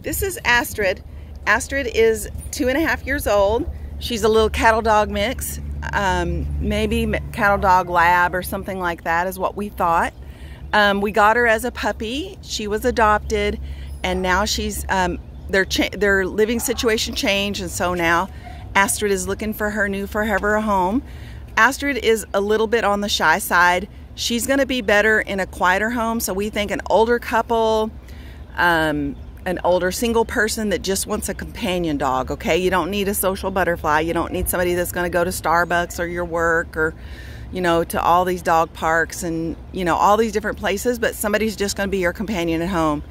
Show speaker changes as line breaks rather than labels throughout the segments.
This is Astrid. Astrid is two and a half years old. She's a little cattle dog mix. Um, maybe cattle dog lab or something like that is what we thought. Um, we got her as a puppy. She was adopted and now she's, um, their, their living situation changed and so now Astrid is looking for her new forever home. Astrid is a little bit on the shy side. She's going to be better in a quieter home. So we think an older couple, um, an older single person that just wants a companion dog, okay? You don't need a social butterfly. You don't need somebody that's going to go to Starbucks or your work or, you know, to all these dog parks and, you know, all these different places, but somebody's just going to be your companion at home.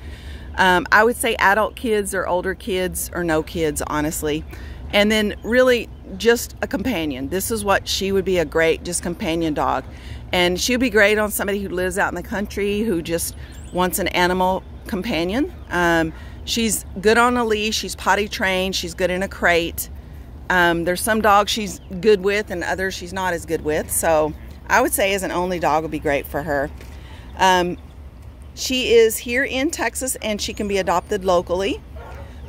Um, I would say adult kids or older kids or no kids, honestly. And then really just a companion. This is what she would be a great just companion dog. And she would be great on somebody who lives out in the country who just wants an animal companion. Um, she's good on a leash. She's potty trained. She's good in a crate. Um, there's some dogs she's good with and others she's not as good with. So I would say as an only dog would be great for her. Um, she is here in Texas and she can be adopted locally.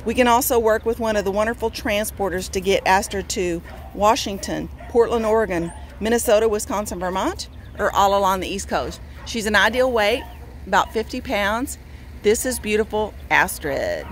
We can also work with one of the wonderful transporters to get Astrid to Washington, Portland, Oregon, Minnesota, Wisconsin, Vermont, or all along the East Coast. She's an ideal weight, about 50 pounds. This is beautiful Astrid.